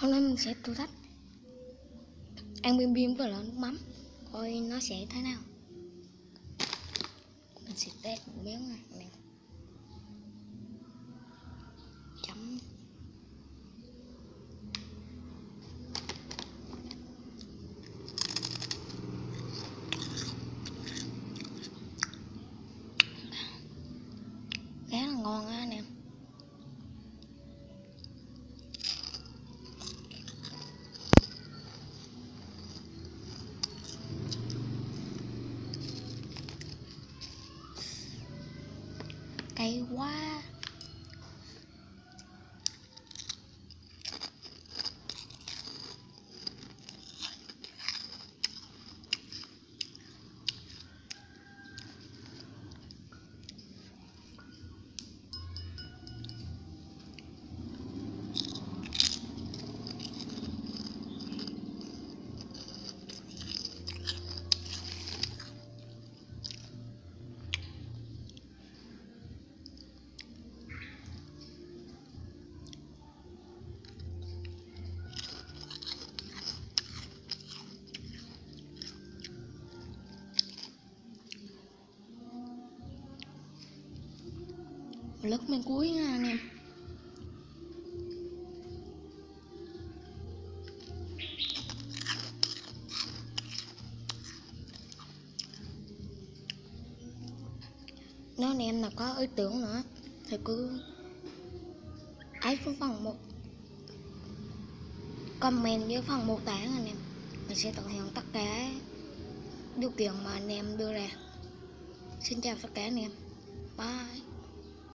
hôm nay mình sẽ thử thách. Ăn bim bim với lại nước mắm. Coi nó sẽ thế nào. Mình sẽ test một miếng này. Cay quá. Lớp bên cuối nha anh em. Nếu anh em nào có ý tưởng nữa, thì cứ ấy xuống phần một. Comment dưới phần mô tả anh em. Mình sẽ tận hưởng tất cả điều kiện mà anh em đưa ra. Xin chào tất cả anh em. Bye.